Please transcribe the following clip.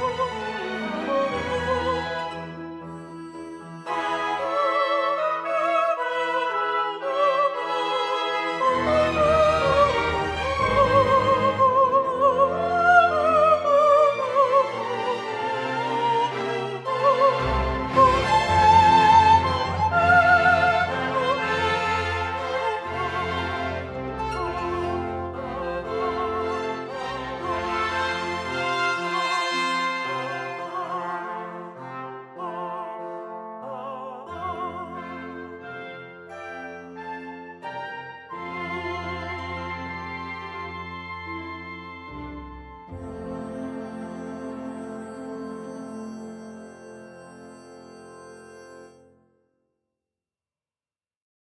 哦。